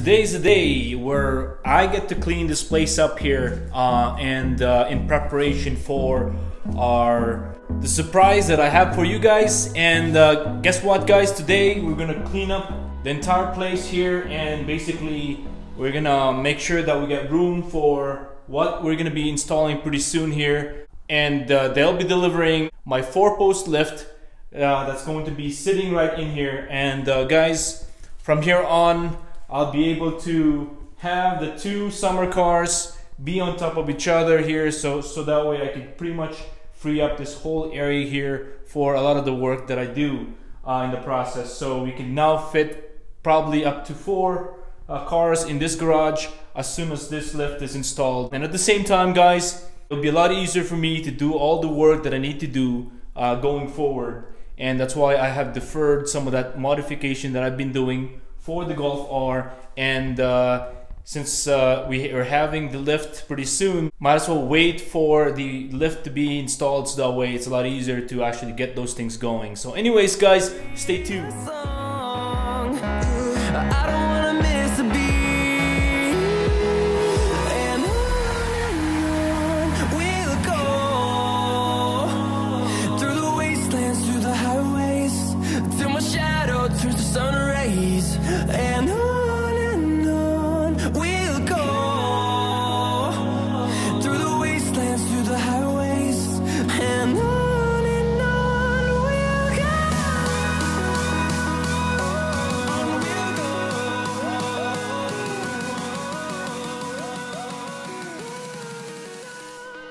today is the day where I get to clean this place up here uh, and uh, in preparation for our the surprise that I have for you guys. And uh, guess what, guys? Today we're gonna clean up the entire place here and basically we're gonna make sure that we get room for what we're gonna be installing pretty soon here. And uh, they'll be delivering my four-post lift uh, that's going to be sitting right in here. And uh, guys, from here on, I'll be able to have the two summer cars be on top of each other here so so that way I can pretty much free up this whole area here for a lot of the work that I do uh, in the process. So we can now fit probably up to four uh, cars in this garage as soon as this lift is installed. And at the same time guys it'll be a lot easier for me to do all the work that I need to do uh, going forward. And that's why I have deferred some of that modification that I've been doing for the Golf R and uh, since uh, we are having the lift pretty soon might as well wait for the lift to be installed so that way it's a lot easier to actually get those things going. So anyways guys stay tuned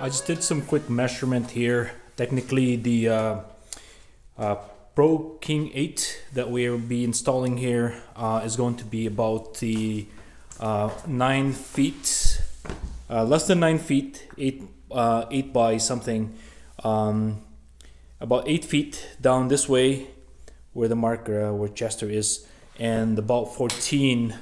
I just did some quick measurement here. Technically, the uh, uh, Pro King 8 that we will be installing here uh, is going to be about the uh, 9 feet, uh, less than 9 feet, 8, uh, 8 by something, um, about 8 feet down this way where the marker, where Chester is, and about 14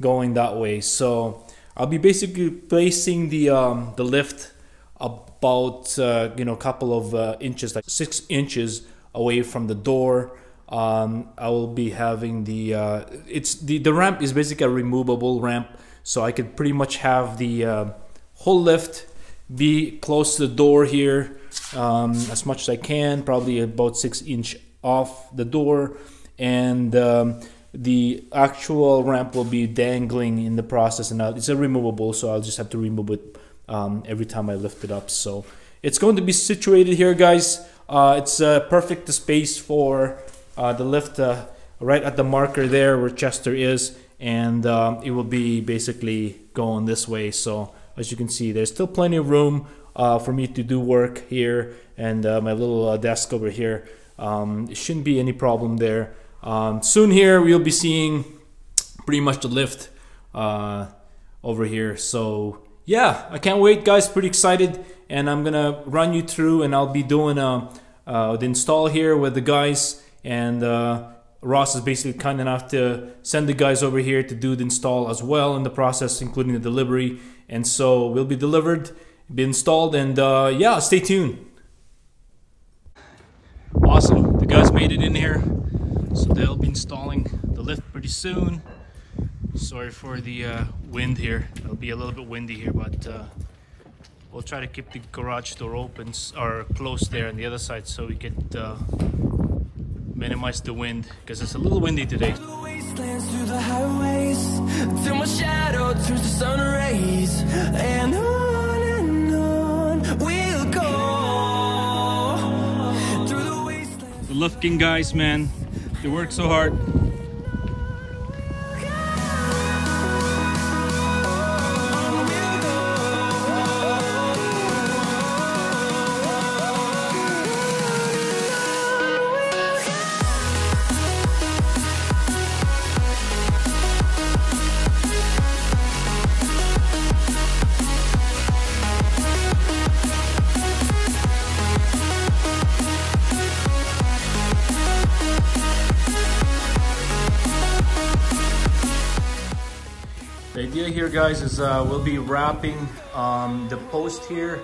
going that way. So I'll be basically placing the, um, the lift about uh, you know a couple of uh, inches, like six inches away from the door. Um, I will be having the uh, it's the the ramp is basically a removable ramp, so I could pretty much have the uh, whole lift be close to the door here um, as much as I can, probably about six inch off the door, and um, the actual ramp will be dangling in the process, and it's a removable, so I'll just have to remove it um, every time I lift it up. So it's going to be situated here, guys. Uh, it's a perfect space for uh, the lift uh, right at the marker there where Chester is. And um, it will be basically going this way. So as you can see, there's still plenty of room uh, for me to do work here. And uh, my little uh, desk over here. Um, it shouldn't be any problem there. Um, soon here, we'll be seeing pretty much the lift over here. So yeah, I can't wait, guys. Pretty excited, and I'm gonna run you through, and I'll be doing uh, uh, the install here with the guys, and uh, Ross is basically kind enough to send the guys over here to do the install as well in the process, including the delivery, and so we'll be delivered, be installed, and uh, yeah, stay tuned. Awesome, the guys made it in here, so they'll be installing the lift pretty soon. Sorry for the uh, wind here. It'll be a little bit windy here, but uh, we'll try to keep the garage door open or closed there on the other side so we could uh, minimize the wind because it's a little windy today. The lifting guys, man, they work so hard. Guys is uh, we'll be wrapping um, the post here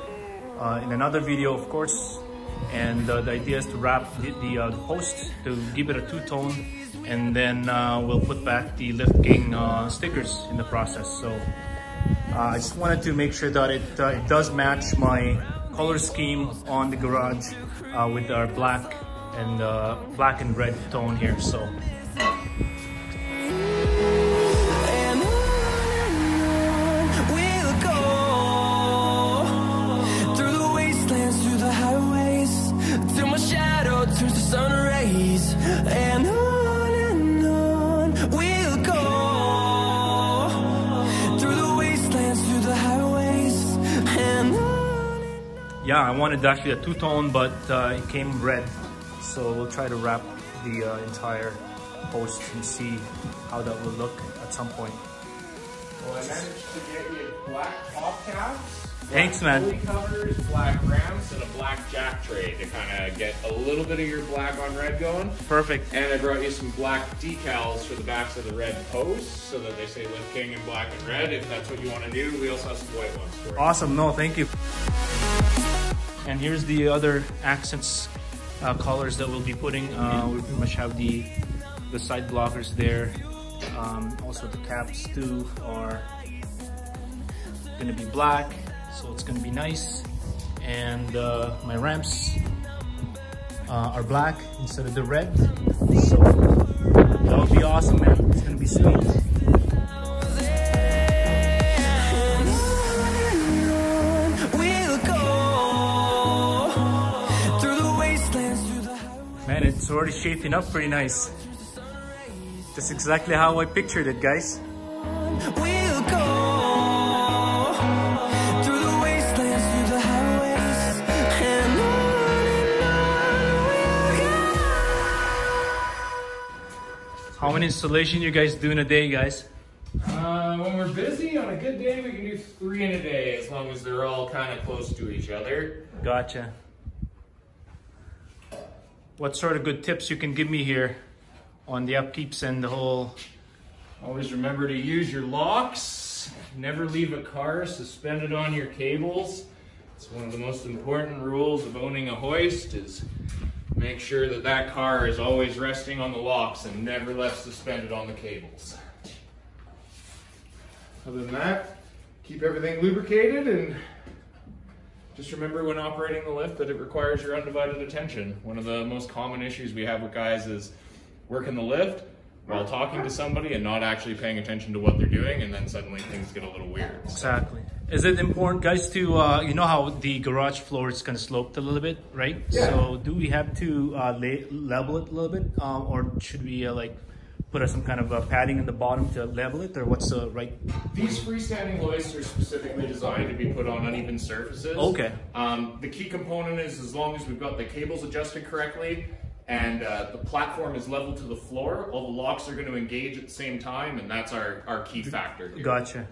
uh, in another video of course and uh, the idea is to wrap the, the, uh, post to give it a two-tone and then uh, we'll put back the Liftking uh, stickers in the process. So I just wanted to make sure that it, it does match my color scheme on the garage with our black and black and red tone here. So wanted actually a two-tone, but uh, it came red. So we'll try to wrap the uh, entire post and see how that will look at some point. Well, I managed to get you black top caps. Thanks, man. Covered, black ramps, and a black jack tray to kind of get a little bit of your black on red going. Perfect. And I brought you some black decals for the backs of the red posts so that they say Lift King in black and red if that's what you want to do. We also have some white ones for you. Awesome. No, thank you. And here's the other accents uh, colors that we'll be putting. Uh, we pretty much have the the side blockers there. Um, also the caps too are gonna be black, so it's gonna be nice. And uh, my ramps uh, are black instead of the red. So that would be awesome, man. It's gonna be sweet. It's already shaping up pretty nice. That's exactly how I pictured it, guys. We'll go through the wastelands, through the highways, and on and on we'll go. How many installation you guys do in a day, guys? Uh, when we're busy on a good day, we can do three in a day as long as they're all kind of close to each other. Gotcha. What sort of good tips you can give me here on the upkeeps and the whole? Always remember to use your locks. Never leave a car suspended on your cables. It's one of the most important rules of owning a hoist is make sure that that car is always resting on the locks and never left suspended on the cables. Other than that, keep everything lubricated and just remember when operating the lift that it requires your undivided attention. One of the most common issues we have with guys is working the lift while talking to somebody and not actually paying attention to what they're doing, and then suddenly things get a little weird. Exactly. Is it important, guys, to uh, you know how the garage floor is kind of sloped a little bit, right? Yeah. So do we have to uh, lay, level it a little bit, um, or should we uh, like put uh, some kind of uh, padding in the bottom to level it, or what's the right? These freestanding hoists are specifically designed to be put on uneven surfaces. Okay. Um, the key component is as long as we've got the cables adjusted correctly and uh, the platform is level to the floor, all the locks are going to engage at the same time, and that's our, our key factor. Here. Gotcha.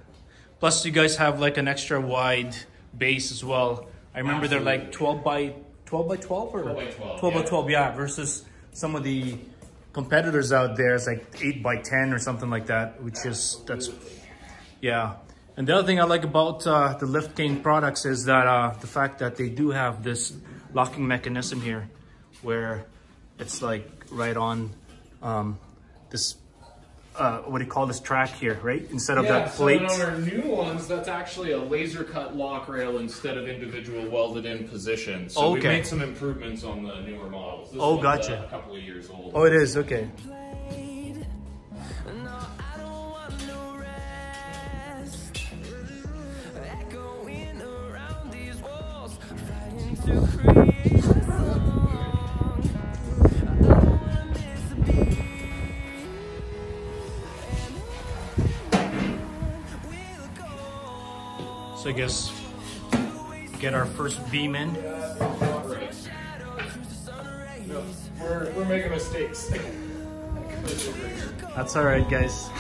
Plus, you guys have like an extra wide base as well. I remember they're like 12 by 12 by 12 or 12 by 12, 12 by 12, yeah. Versus some of the competitors out there is like 8 by 10 or something like that, which is that's yeah. And the other thing I like about uh, the Lift King products is that uh, the fact that they do have this locking mechanism here, where it's like right on um, this uh, what do you call this track here, right? Instead of Yeah, that so plate. on our new ones, that's actually a laser cut lock rail instead of individual welded in positions. So we've made some improvements on the newer models. This Oh, gotcha. uh, a couple of years old. Oh, it is okay. played. No, So I guess get our first beam in. No, we're, we're making mistakes. That's all right, guys.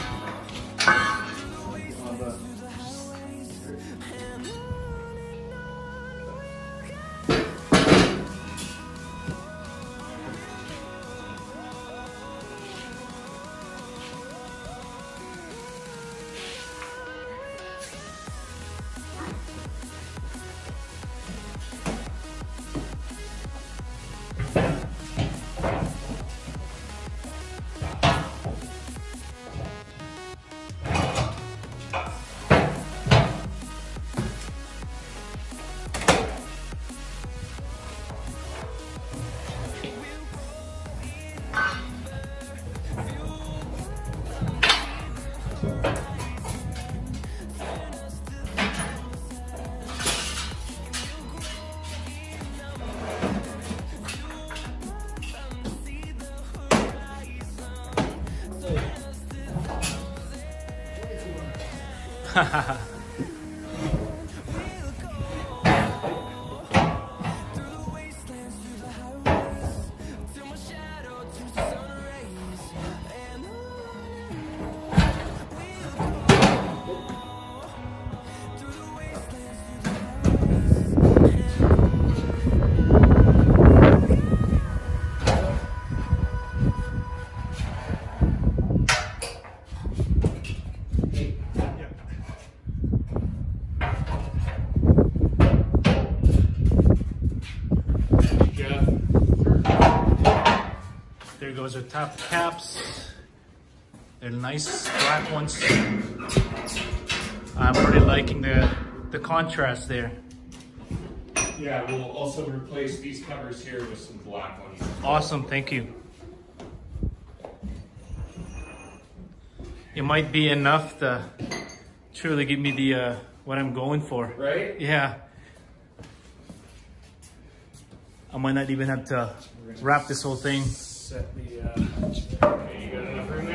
Jeff. Goes our top caps. They're nice black ones. I'm pretty liking the the contrast there. Yeah, we'll also replace these covers here with some black ones. Awesome, thank you. It might be enough to truly give me the uh, what I'm going for. Right? Yeah. I might not even have to wrap this whole thing. Set the, uh, okay, you got enough room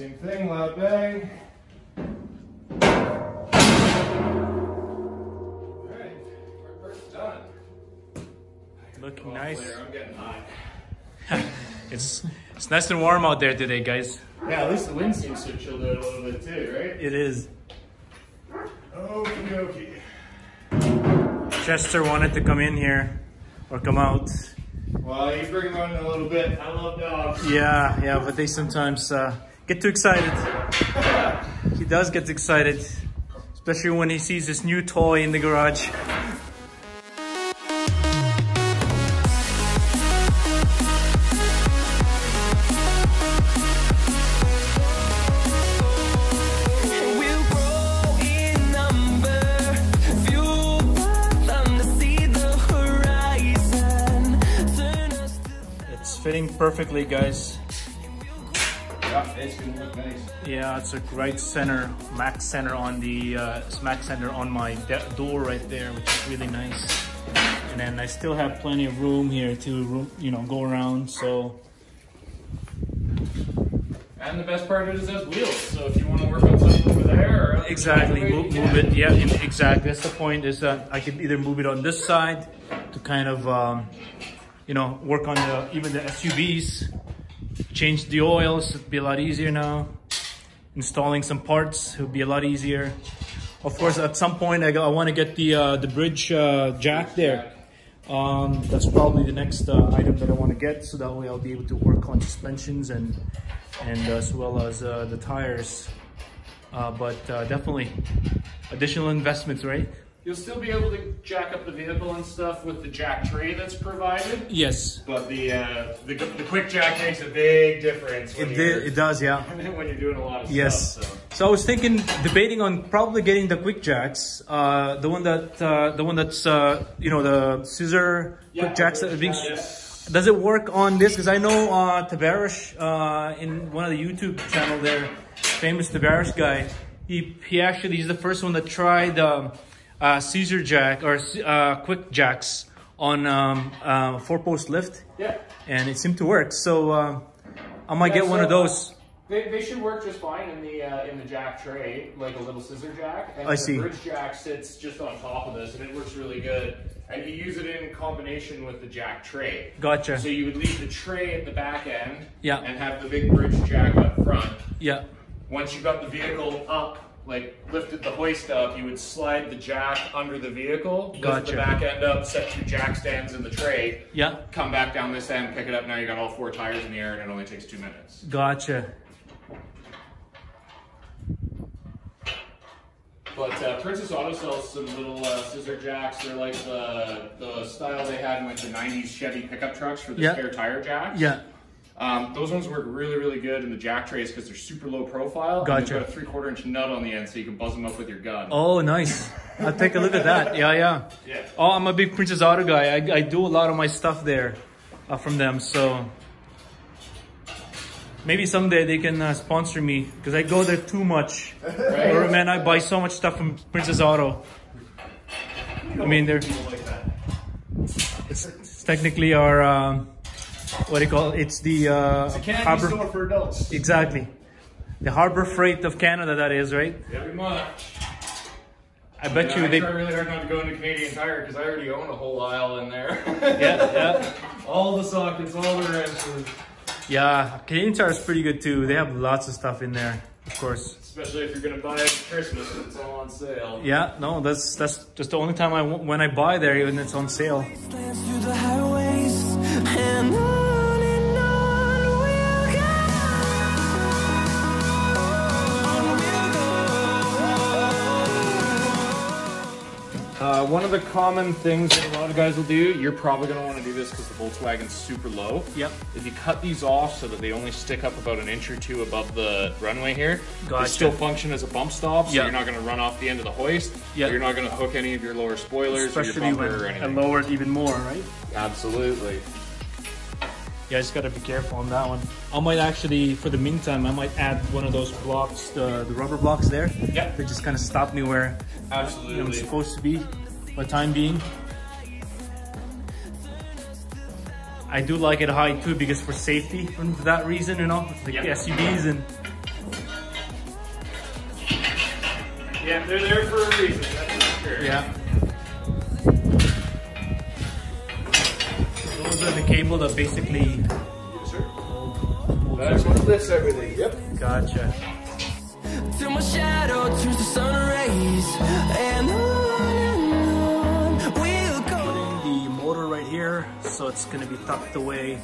same thing, loud bang. Alright, our part's done. Looking Well, nice. later, I'm getting hot. It's it's nice and warm out there today, guys. Yeah, at least the wind seems to have chilled out a little bit too, right? It is. Okie dokie. Chester wanted to come in here or come out. Well, you bring him on in a little bit. I love dogs. Yeah, yeah, but they sometimes uh, get too excited. He does get excited, especially when he sees this new toy in the garage. We'll grow in number, fueled by them to see the horizon. Turn us to It's fitting perfectly, guys. Yeah, it's gonna look nice. Yeah, it's a great center, max center on the uh, max center on my door right there, which is really nice. And then I still have plenty of room here to, you know, go around. So And the best part is it has wheels, so if you want to work on something over there or exactly, move, move it. Yeah, in- exactly. That's the point. Is that I could either move it on this side to kind of, um, you know, work on the even the SUVs, change the oils. It'd be a lot easier now. Installing some parts it would be a lot easier. Of course, at some point, I, want to get the uh, the bridge uh, jack there. Um, that's probably the next uh, item that I want to get, so that way I'll be able to work on suspensions and and as well as uh, the tires. Uh, but uh, definitely additional investments, right? You'll still be able to jack up the vehicle and stuff with the jack tray that's provided. Yes, But the uh, the, the quick jack makes a big difference when it you're did, it does, yeah. when you're doing a lot of Yes. stuff. So. So I was thinking, debating on probably getting the quick jacks, uh, the one that, uh, the one that's, uh, you know, the scissor quick jacks that are being. Does it work on this? Because I know uh, Tavarish uh, in one of the YouTube channel there, famous Tavarish guy. He he actually he's the first one that tried um, uh, scissor jack or uh, quick jacks on um, uh, four post lift, Yeah. and it seemed to work. So um, I might get one so, of those. They, they should work just fine in the uh, in the jack tray, like a little scissor jack. And I the see. bridge jack sits just on top of this, and it works really good. And you use it in combination with the jack tray. Gotcha. So you would leave the tray at the back end, Yeah. and have the big bridge jack up front. Yeah. Once you got the vehicle up, like lifted the hoist up, you would slide the jack under the vehicle, lift Gotcha. the back end up, set two jack stands in the tray, Yeah. come back down this end, pick it up. Now you got all four tires in the air, and it only takes two minutes. Gotcha. But uh, Princess Auto sells some little uh, scissor jacks. They're like the the style they had in like the '90s Chevy pickup trucks for the Yeah. spare tire jacks. Yeah. Um, those ones work really, really good in the jack trays because they're super low profile. and Gotcha. they've got a three quarter inch nut on the end, so you can buzz them up with your gun. Oh, nice. I'll take a look at that. Yeah, yeah. Yeah. Oh, I'm a big Princess Auto guy. I, I do a lot of my stuff there uh, from them. So maybe someday they can uh, sponsor me because I go there too much. Right? Or man, I buy so much stuff from Princess Auto. I mean, they're Like it's, it's technically our um, what do you call it? It's the uh, Candy harbor. store for adults. Exactly, the Harbor Freight of Canada. That is right. Every month. I bet Yeah, you I they. try really hard not to go into Canadian Tire because I already own a whole aisle in there. Yeah, yeah. all the sockets, all the wrenches. Yeah, Canadian Tire is pretty good too. They have lots of stuff in there, of course. Especially if you're gonna buy it for Christmas, it's all on sale. Yeah, no, that's that's just the only time I when I buy there, even it's on sale. Uh, one of the common things that a lot of guys will do, you're probably going to want to do this because the Volkswagen's super low. Yep. If you cut these off so that they only stick up about an inch or two above the runway here, Gotcha. they still function as a bump stop, so Yeah. you're not going to run off the end of the hoist. Yeah. You're not going to hook any of your lower spoilers Especially or your when bumper or I anything. lower it even more, right? Absolutely. Yeah, I just gotta be careful on that one. I might actually, for the meantime, I might add one of those blocks, the, the rubber blocks there. Yeah. They just kind of stop me where I'm supposed to be for the time being. I do like it high too because for safety, for that reason, you know, like Yep. the SUVs and Yeah, they're there for a reason, that's for sure. Yeah. Those are the cable that basically Yes, sir. That's what lifts everything. Yep. gotcha. Till my shadow turns to sun rays and on and on we'll go. Putting the motor right here, so it's gonna be tucked away.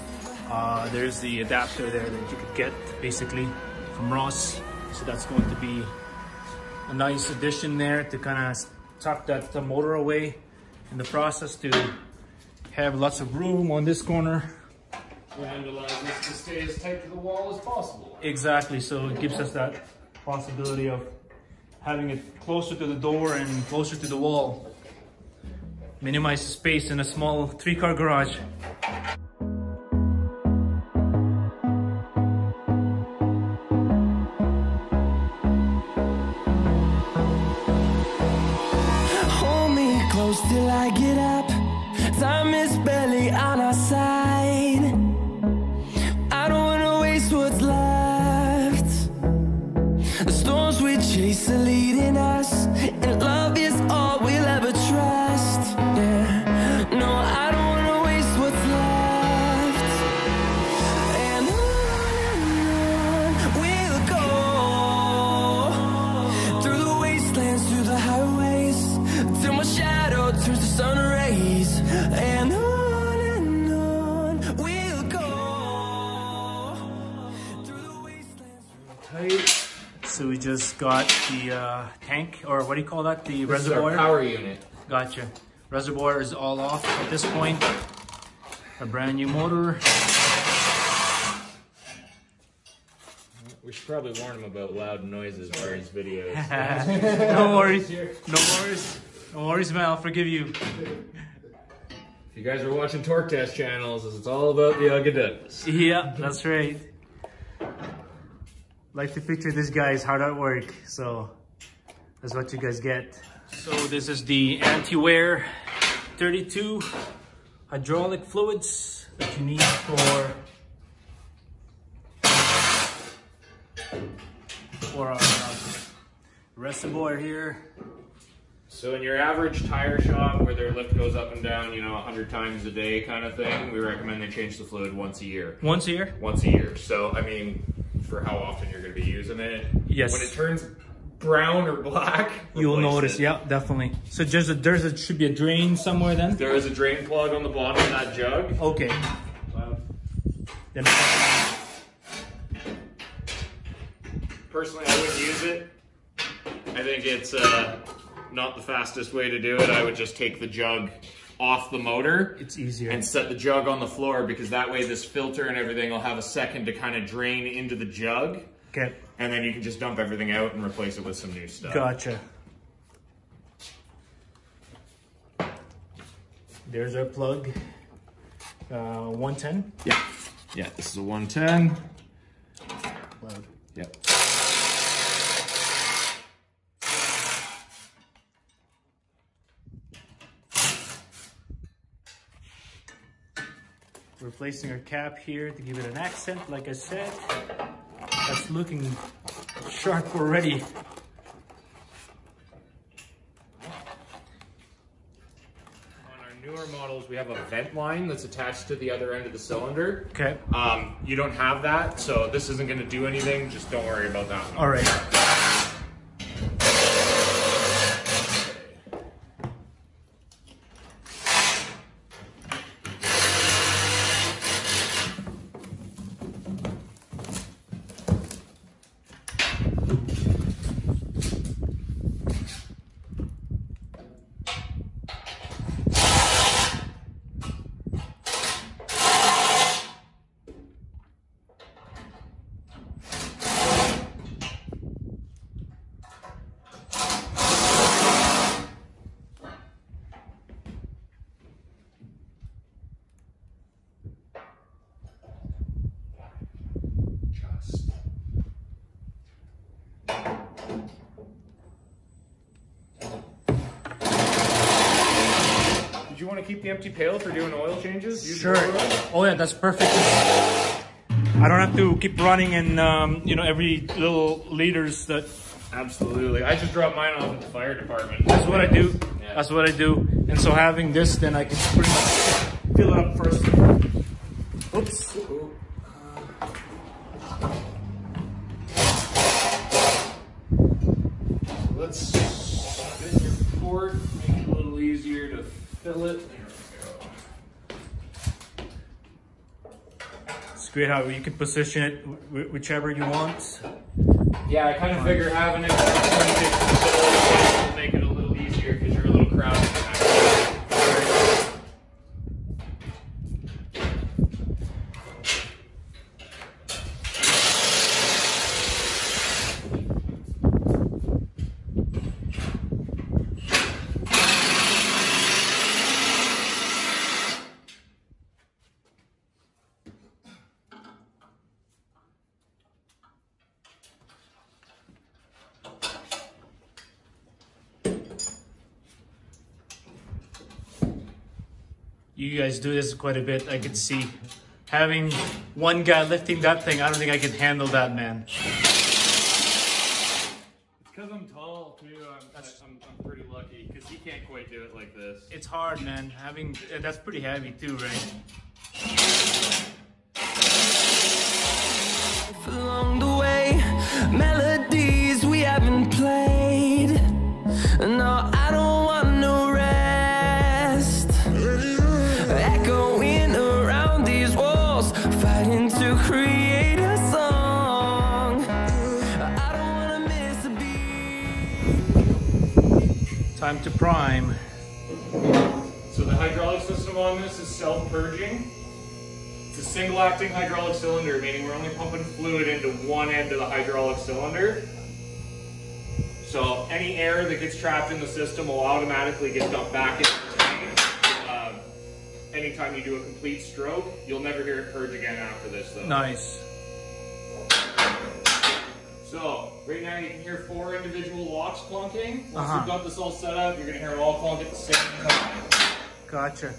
Uh, there's the adapter there that you could get basically from Ross. So that's going to be a nice addition there to kind of tuck that motor away in the process to have lots of room on this corner. And allows us to stay as tight to the wall as possible. Exactly, so it gives us that possibility of having it closer to the door and closer to the wall. Minimize space in a small three-car garage. Or what do you call that? The reservoir. power unit. Gotcha. Reservoir is all off at this point. A brand new motor. We should probably warn him about loud noises for his videos. no worries. No worries. No worries, man. I'll forgive you. If you guys are watching Torque Test channels, it's all about the Ugga Duggas. Yeah, that's right. like to picture this guy's hard at work, so that's what you guys get. So this is the anti-wear 32 hydraulic fluids that you need for for our uh, reservoir here. So in your average tire shop where their lift goes up and down, you know, 100 times a day kind of thing, we recommend they change the fluid once a year. Once a year? Once a year. So, I mean, for how often you're going to be using it. Yes. When it turns brown or black, You'll notice, it. yeah, definitely. So there's a there's a should be a drain somewhere then. There is a drain plug on the bottom of that jug. Okay. Then Personally, I wouldn't use it. I think it's uh, not the fastest way to do it. I would just take the jug off the motor it's easier. and set the jug on the floor because that way this filter and everything will have a second to kind of drain into the jug. okay. And then you can just dump everything out and replace it with some new stuff. Gotcha. There's our plug. Uh, 110. Yeah. Yeah, this is a 110. Plug. Yep. Replacing our cap here to give it an accent, like I said. That's looking sharp already. On our newer models, we have a vent line that's attached to the other end of the cylinder. Okay. Um, you don't have that, so this isn't going to do anything. Just don't worry about that one. All right. The empty pail for doing oil changes? Use Sure. oil? Oh yeah, that's perfect. I don't have to keep running and um, you know every little liters that. Absolutely. I just dropped mine off at the fire department. That's what I do. Yeah. That's what I do. And so having this, then I can pretty much fill it up first. Oops. Let's spin your port, make it a little easier to fill it. It's great how you can position it whichever you want. Yeah, I kind of figure having it 26 facility will make it a little easier because you're a little crowded. behind it. You guys do this quite a bit. I could see having one guy lifting that thing. I don't think I can handle that, man. It's Because I'm tall too, I'm, I'm, I'm pretty lucky because he can't quite do it like this. It's hard, man. Having and that's pretty heavy too, right? along the way, melodies we haven't played. No, Time to prime. So the hydraulic system on this is self-purging. It's a single-acting hydraulic cylinder, meaning we're only pumping fluid into one end of the hydraulic cylinder. So any air that gets trapped in the system will automatically get dumped back into the tank. Anytime you do a complete stroke, you'll never hear it purge again after this though. Nice. So, right now you can hear four individual locks clunking. Once Uh-huh. you've got this all set up, you're gonna hear it all clunk at the same time. Gotcha.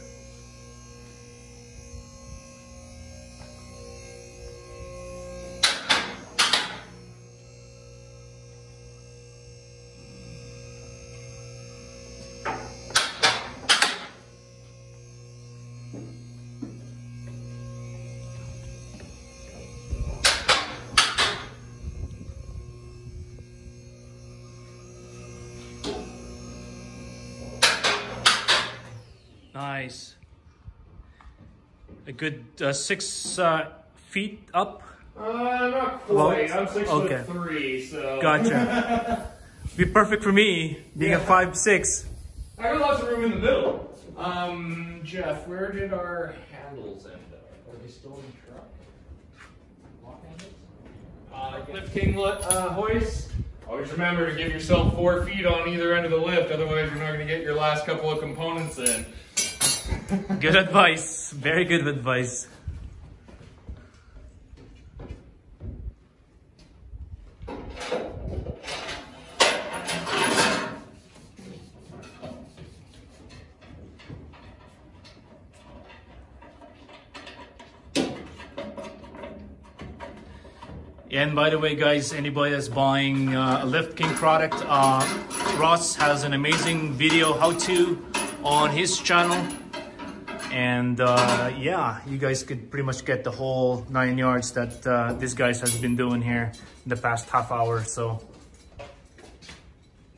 Nice. A good uh, six uh, feet up. Uh, not quite. I'm six Okay. foot three, so. Gotcha. Be perfect for me, being a five six. I got lots of room in the middle. Um, Jeff, where did our handles end up? Are they still in the truck? Lock handles? Uh, lift king uh, hoist. Always remember to give yourself four feet on either end of the lift, otherwise you're not going to get your last couple of components in. Good advice. Very good advice. And by the way, guys, anybody that's buying uh, a Lift King product, uh, Ross has an amazing video how-to on his channel. And uh, yeah, you guys could pretty much get the whole nine yards that uh, this guys has been doing here in the past half hour. So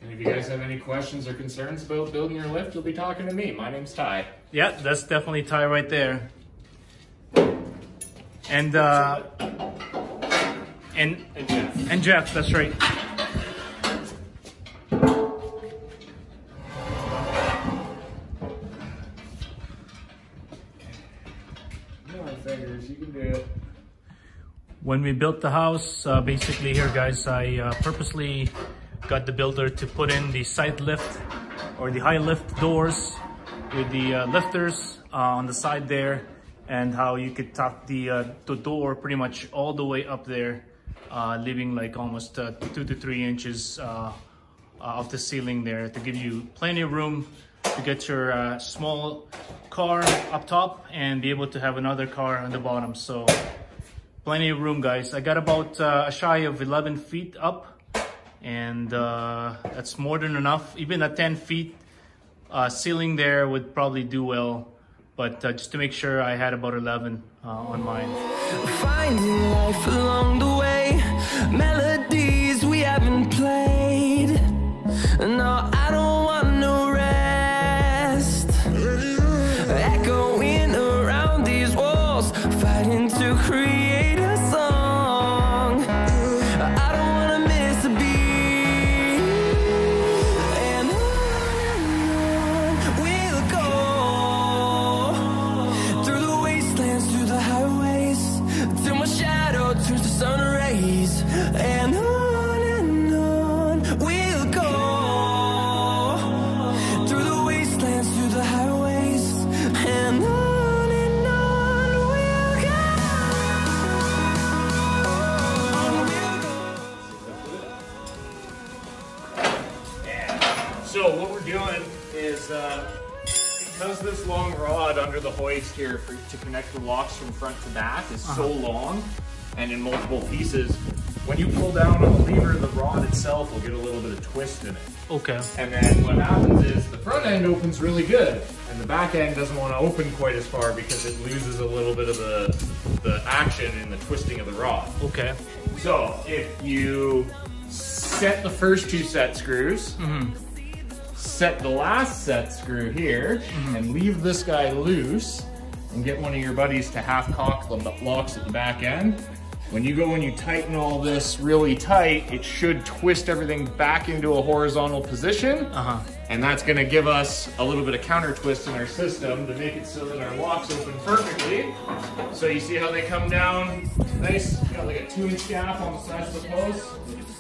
And if you guys have any questions or concerns about building your lift, you'll be talking to me. My name's Ty. yeah, that's definitely Ty right there. And uh, and And Jeff. and Jeff, that's right. When we built the house, uh, basically here guys, I uh, purposely got the builder to put in the side lift or the high lift doors with the uh, lifters uh, on the side there and how you could tuck the, uh, the door pretty much all the way up there, uh, leaving like almost two to three inches uh, uh, of the ceiling there to give you plenty of room to get your uh, small car up top and be able to have another car on the bottom. So plenty of room guys. I got about uh, a shy of 11 feet up and uh, that's more than enough. Even a 10 feet uh, ceiling there would probably do well but uh, just to make sure i had about 11 uh, on mine long rod under the hoist here for, to connect the locks from front to back is so uh-huh. long and in multiple pieces, when you pull down on the lever, the rod itself will get a little bit of twist in it. okay And then what happens is the front end opens really good, and the back end doesn't want to open quite as far because it loses a little bit of the, the action in the twisting of the rod. okay So if you set the first two set screws, mm-hmm. Set the last set screw here, and leave this guy loose, and get one of your buddies to half cock the locks at the back end. When you go and you tighten all this really tight, it should twist everything back into a horizontal position. uh-huh And that's gonna give us a little bit of counter twist in our system to make it so that our locks open perfectly. So you see how they come down nice, got like a two inch gap on the sides of the post.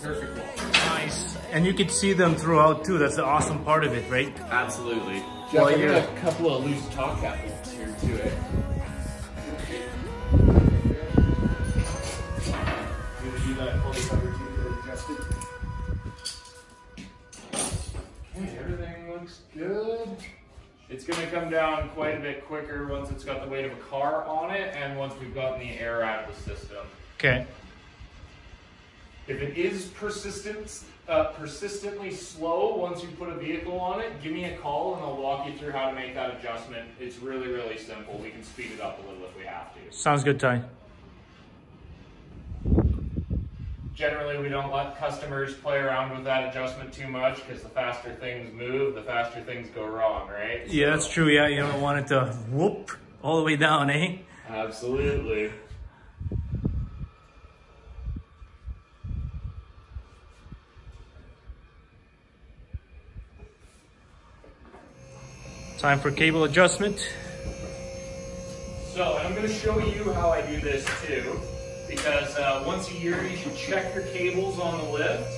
Perfect lock. nice and you could see them throughout too. That's the awesome part of it, right? Absolutely. Jeff, well, I got a couple of loose talk apples here to it. Everything looks good. It's gonna come down quite a bit quicker once it's got the weight of a car on it and once we've gotten the air out of the system. Okay. If it is persistent, uh, persistently slow once you put a vehicle on it, give me a call and I'll walk you through how to make that adjustment. It's really, really simple. We can speed it up a little if we have to. Sounds good, Ty. Generally, we don't let customers play around with that adjustment too much because the faster things move, the faster things go wrong, right? Yeah, that's true. Yeah, you don't want it to whoop all the way down, eh? Absolutely. Time for cable adjustment. So, I'm going to show you how I do this too, because uh, once a year you should check your cables on the lift.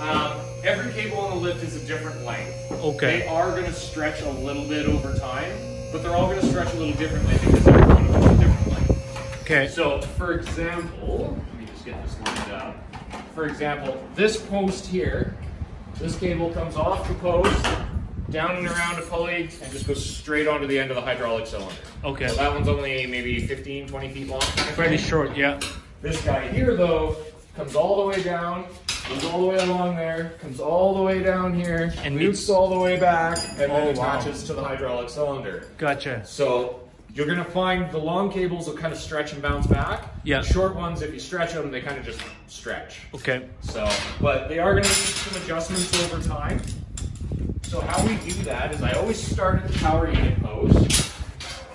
Um, every cable on the lift is a different length. Okay. They are going to stretch a little bit over time, but they're all going to stretch a little differently because every one of them is a different length. Okay. So, for example, let me just get this lined up. For example, this post here, this cable comes off the post, down and around a pulley, and just goes straight onto the end of the hydraulic cylinder. Okay. So that one's only maybe 15, 20 feet long. Pretty short, yeah. This guy here, though, comes all the way down, goes all the way along there, comes all the way down here, And loops all the way back, and Oh, then wow. attaches to the hydraulic cylinder. Gotcha. So you're gonna find the long cables will kind of stretch and bounce back. Yeah. The short ones, if you stretch them, they kind of just stretch. Okay. So, but they are gonna need some adjustments over time. How we do that is I always start at the power unit post.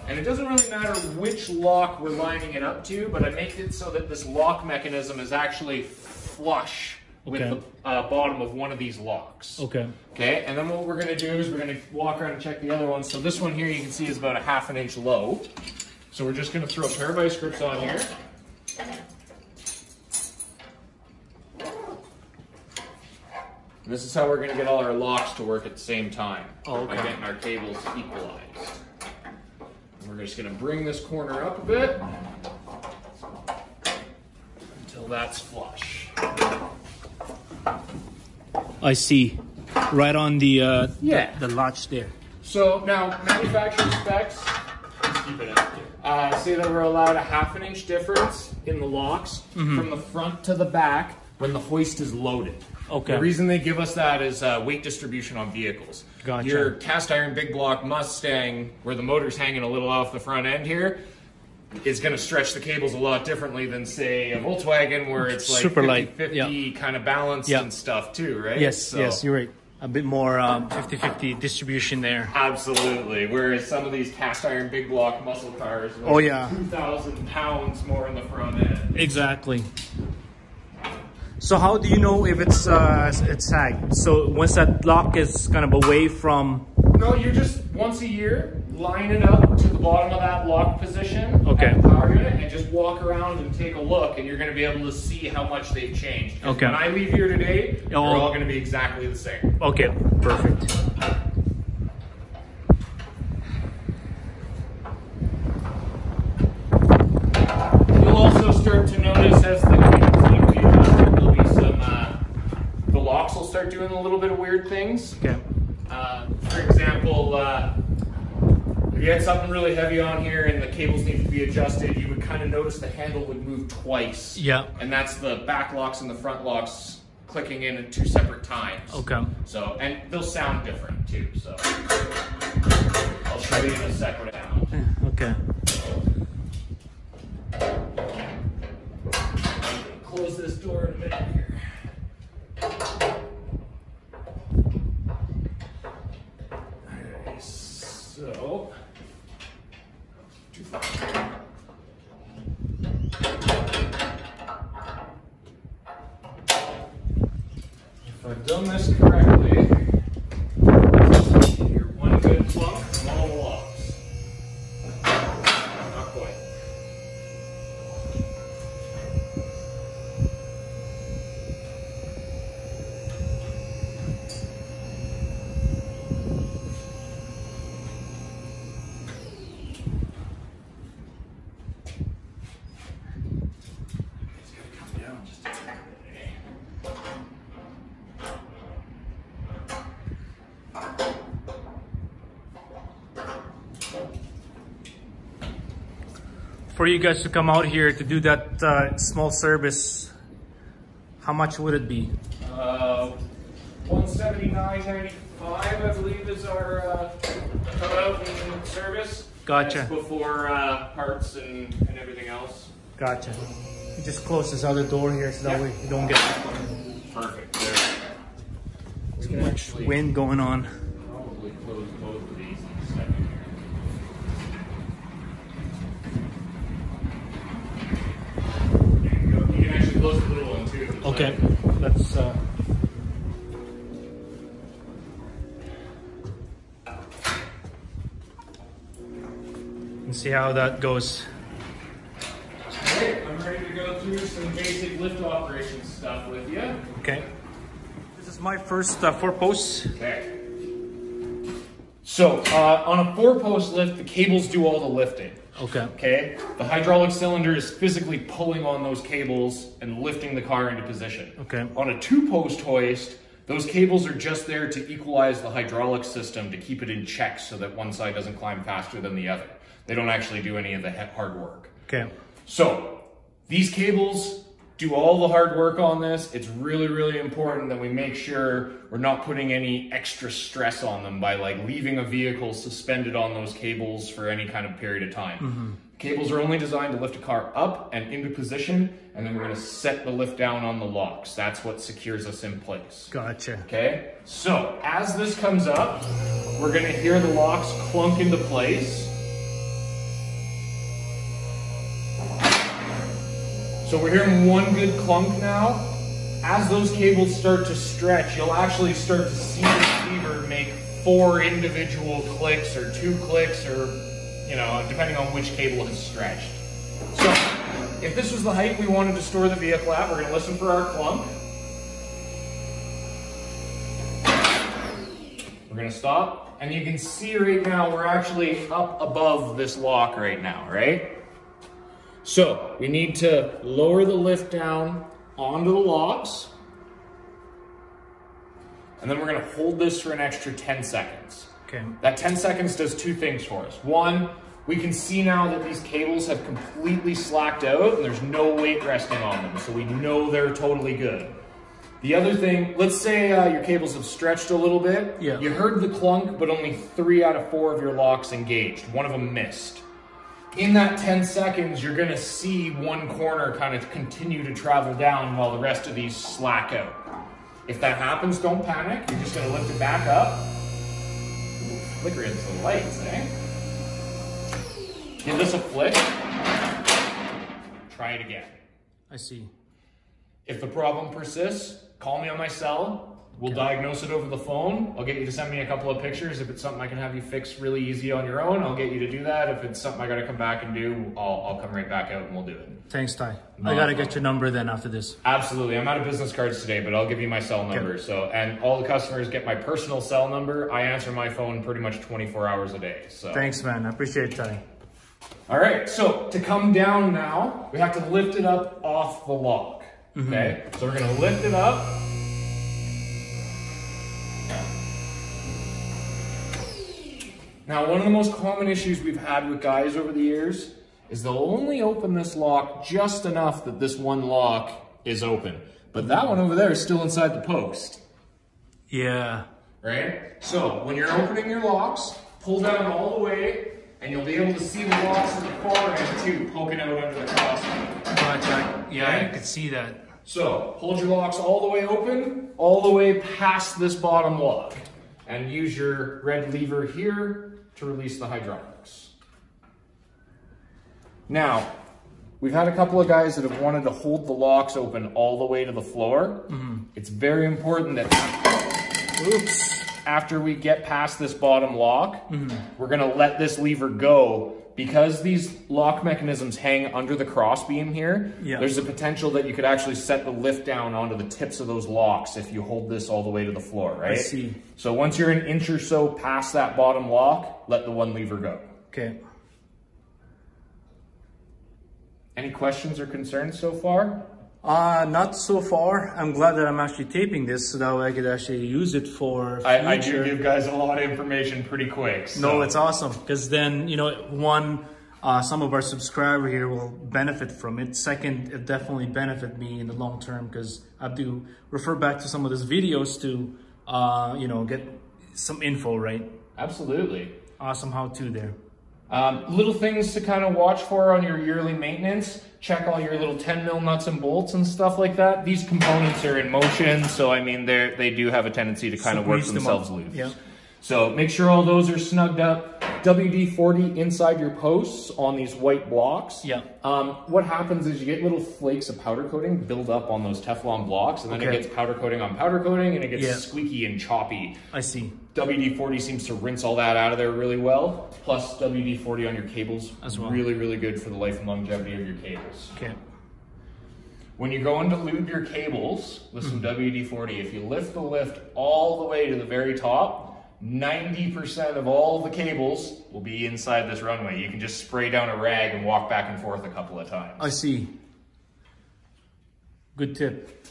And it doesn't really matter which lock we're lining it up to, but I make it so that this lock mechanism is actually flush with Okay. the uh, bottom of one of these locks. Okay. Okay, and then what we're gonna do is we're gonna walk around and check the other one. So this one here you can see is about a half an inch low. So we're just gonna throw a pair of vice grips on here. And this is how we're gonna get all our locks to work at the same time. Oh, By getting our cables equalized. And we're just gonna bring this corner up a bit. Until that's flush. I see. Right on the uh, Yeah. the, the latch there. So now, manufacturer specs let's keep it in. Uh, say that we're allowed a half an inch difference in the locks from the front to the back when the hoist is loaded. Okay. The reason they give us that is uh, weight distribution on vehicles. Gotcha. Your cast iron big block Mustang, where the motor's hanging a little off the front end here, is going to stretch the cables a lot differently than say a Volkswagen, where it's like Super 50, light, 50 yeah. kind of balanced Yeah. and stuff too, right? Yes, So- yes, you're right. A bit more um, 50-50 distribution there. Absolutely. Whereas some of these cast iron big block muscle cars, Oh, yeah. two thousand pounds more in the front end. Exactly. So how do you know if it's uh, it's sagged? So once that lock is kind of away from No, you're just once a year line it up to the bottom of that lock position Okay. power unit and just walk around and take a look, and you're going to be able to see how much they've changed. Okay. When I leave here today, they're Oh. all going to be exactly the same. okay, perfect. You'll also start to notice as the cables need to be adjusted, there'll be some. Uh, the locks will start doing a little bit of weird things. Okay. Uh, for example, uh, if you had something really heavy on here and the cables need to be adjusted, you would kind of notice the handle would move twice. Yeah. And that's the back locks and the front locks clicking in at two separate times. Okay. So, and they'll sound different too. So, I'll show you in a sec what. Okay. Close this door in a minute here. So. Too far. If I've done this correctly, you're one good plunk from all the locks. Not quite. It's gotta come down just a tiny bit, eh? For you guys to come out here to do that uh, small service, how much would it be? Uh, 179.95, I believe, is our uh, cutout and service. Gotcha. That's before uh, parts and, and everything else. Gotcha. You just close this other door here so that Yeah. way you don't get Perfect. There. Too much wind going on. See how that goes. Okay, I'm ready to go through some basic lift operation stuff with you. Okay. This is my first uh, four posts. Okay. So, uh, on a four post lift, the cables do all the lifting. Okay. Okay? The hydraulic cylinder is physically pulling on those cables and lifting the car into position. Okay. On a two post hoist, those cables are just there to equalize the hydraulic system to keep it in check so that one side doesn't climb faster than the other. They don't actually do any of the hard work. Okay. So these cables do all the hard work on this. It's really, really important that we make sure we're not putting any extra stress on them by like leaving a vehicle suspended on those cables for any kind of period of time. Mm-hmm. Cables are only designed to lift a car up and into position, and then we're gonna set the lift down on the locks. That's what secures us in place. Gotcha. Okay, so as this comes up, we're gonna hear the locks clunk into place. So we're hearing one good clunk now. As those cables start to stretch, you'll actually start to see the lever make four individual clicks or two clicks or, you know, depending on which cable has stretched. So if this was the height we wanted to store the vehicle at, we're gonna listen for our clunk. We're gonna stop, and you can see right now we're actually up above this lock right now, right? So we need to lower the lift down onto the locks, and then we're gonna hold this for an extra 10 seconds. Okay. That 10 seconds does two things for us. One, we can see now that these cables have completely slacked out and there's no weight resting on them, so we know they're totally good. The other thing, let's say uh, your cables have stretched a little bit. Yeah. You heard the clunk, but only three out of four of your locks engaged. One of them missed. In that 10 seconds, you're gonna see one corner kind of continue to travel down while the rest of these slack out. If that happens, don't panic. You're just gonna lift it back up. Ooh, Flicker into the lights, eh? Give this a flick. Try it again. I see. If the problem persists, call me on my cell. We'll diagnose it over the phone. I'll get you to send me a couple of pictures. If it's something I can have you fix really easy on your own, I'll get you to do that. If it's something I gotta come back and do, I'll, I'll come right back out and we'll do it. Thanks, Ty. No I gotta get your number then after this. Absolutely. I'm out of business cards today, but I'll give you my cell number. So, and all the customers get my personal cell number. I answer my phone pretty much 24 hours a day. So, Thanks, man. I appreciate it, Ty. all right. So to come down now, we have to lift it up off the lock. Mm-hmm. Okay. So we're gonna lift it up. Now, one of the most common issues we've had with guys over the years is they'll only open this lock just enough that this one lock is open. But that one over there is still inside the post, Yeah. right? So when you're opening your locks, pull down all the way, and you'll be able to see the locks in the far end too, poking out under the cross. Gotcha. Yeah, I Okay. could see that. So hold your locks all the way open, all the way past this bottom lock, and use your red lever here to release the hydraulics. Now, we've had a couple of guys that have wanted to hold the locks open all the way to the floor. Mm-hmm. It's very important that Oops. after we get past this bottom lock, mm-hmm. we're gonna let this lever go because these lock mechanisms hang under the crossbeam here. Yeah. There's a potential that you could actually set the lift down onto the tips of those locks if you hold this all the way to the floor, right? I see. So once you're an inch or so past that bottom lock, let the one lever go. Okay. Any questions or concerns so far? Uh, not so far. I'm glad that I'm actually taping this so that way I could actually use it for I, I do give guys a lot of information pretty quick. So. No, it's awesome because then you know one uh, some of our subscriber here will benefit from it. Second, it definitely benefit me in the long term because I have to refer back to some of those videos to, uh, you know, get some info, right? Absolutely. Awesome how to there. Um, little things to kind of watch for on your yearly maintenance. Check all your little 10 mil nuts and bolts and stuff like that. These components are in motion, so I mean they they do have a tendency to kind of work Squeeze them themselves loose. Yeah. So make sure all those are snugged up. WD-40 inside your posts on these white blocks. Yeah. Um, what happens is you get little flakes of powder coating build up on those Teflon blocks, and then Okay. it gets powder coating on powder coating, and it gets Yeah. squeaky and choppy. I see. WD-40 seems to rinse all that out of there really well. Plus WD-40 on your cables. As well. Really, really good for the life and longevity of your cables. Okay. When you're going to lube your cables with some WD-40, if you lift the lift all the way to the very top, 90% of all the cables will be inside this runway. You can just spray down a rag and walk back and forth a couple of times. I see. Good tip.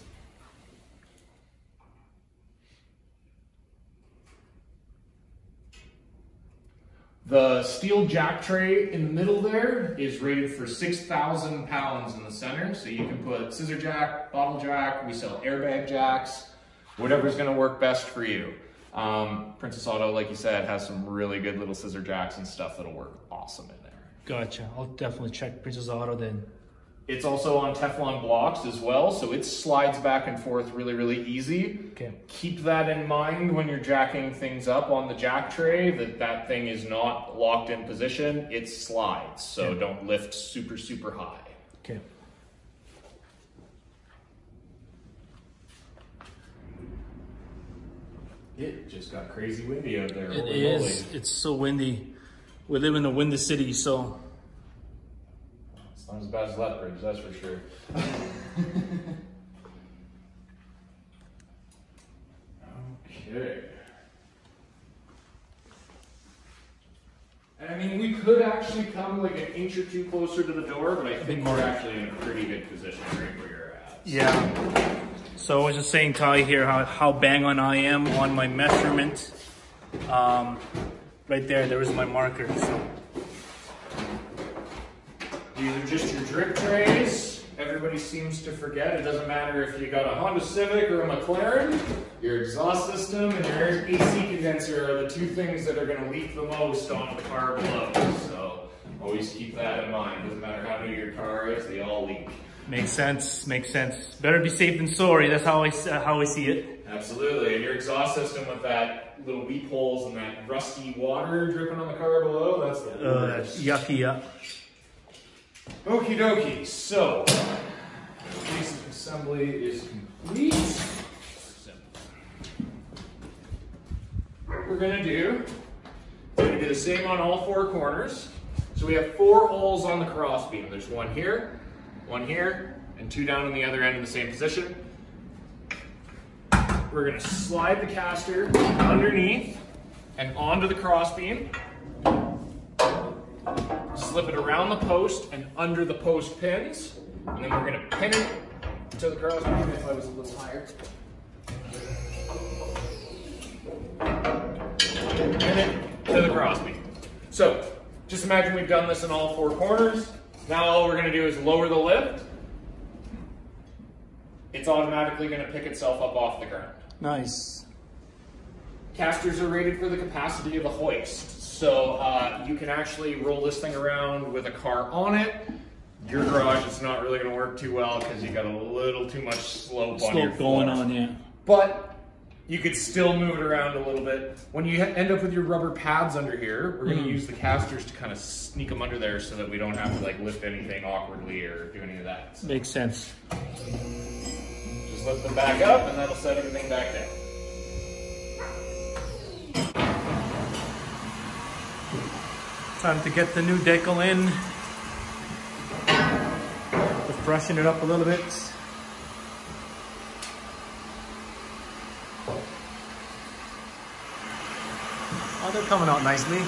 The steel jack tray in the middle there is rated for 6,000 pounds in the center. So you can put scissor jack, bottle jack, we sell airbag jacks, whatever's gonna work best for you. Um, Princess Auto, like you said, has some really good little scissor jacks and stuff that'll work awesome in there. Gotcha. I'll definitely check Princess Auto then. It's also on Teflon blocks as well, so it slides back and forth really, really easy. Okay. Keep that in mind when you're jacking things up on the jack tray, that that thing is not locked in position, it slides. So don't lift super, super high. Okay. It just got crazy windy out there. It holy is. moly. It's so windy. We live in a windy city, so It's not as bad as Lethbridge, that's for sure. okay. And I mean, we could actually come like an inch or two closer to the door, but I think we're actually in a pretty good position right where you're at. yeah. So I was just saying, Ty, here how, how bang on I am on my measurement. Um, right there, there is my marker. So These are just your drip trays. Everybody seems to forget. It doesn't matter if you got a Honda Civic or a McLaren. Your exhaust system and your AC condenser are the two things that are going to leak the most onto the car below. So always keep that in mind. Doesn't matter how new your car is, they all leak. makes sense. Makes sense. Better be safe than sorry. That's how I s- uh, how I see it. Absolutely. And your exhaust system with that little weep holes and that rusty water dripping on the car below, that's the Uh, worst. yucky. Yeah. Okie dokie, so basic assembly is complete. What we're gonna do, we're gonna do the same on all four corners. So we have four holes on the cross beam. There's one here, one here, and two down on the other end in the same position. We're gonna slide the caster underneath and onto the cross beam slip it around the post and under the post pins, and then we're gonna pin it to the beam if I was a little higher. Pin it to the cross beam. So, just imagine we've done this in all four corners. Now all we're gonna do is lower the lift. It's automatically gonna pick itself up off the ground. Nice. Casters are rated for the capacity of the hoist. So uh, you can actually roll this thing around with a car on it. Your garage is not really going to work too well because you got a little too much slope, on your Slope going on. Yeah. But you could still move it around a little bit. When you end up with your rubber pads under here, we're going to use the casters to kind of sneak them under there so that we don't have to like lift anything awkwardly or do any of that. So Makes sense. just lift them back up and that'll set everything back down. Time to get the new decal in. Just brushing it up a little bit. Oh, they're coming out nicely.